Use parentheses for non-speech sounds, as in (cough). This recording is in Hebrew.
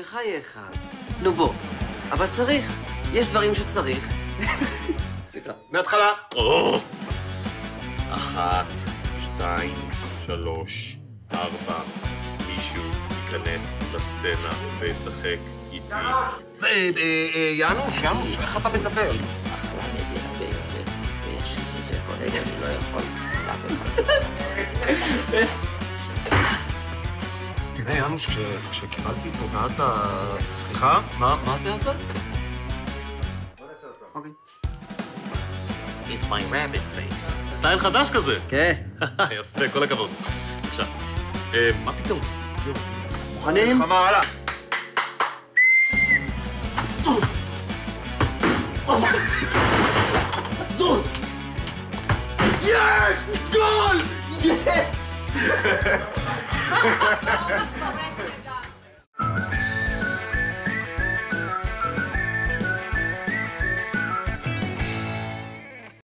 בחייך. נו בוא. אבל צריך. יש דברים שצריך. סליחה. מההתחלה. אחת, שתיים, שלוש, ארבע. מישהו ייכנס לסצנה וישחק איתי. אה, אה, אה, יאנוש, יאנוש, איך אתה מדבר? תראה, (laughs) יאנוש, כש- כשקיבלתי את הודעת ה... סליחה? מה מה זה הזה? אוקיי. It's my rabbit face. סטייל חדש כזה. כן. (laughs) יפה, כל הכבוד. עכשיו, אה, מה פתאום? מוכנים? מלחמה, הלאה. זוז! גול! יש!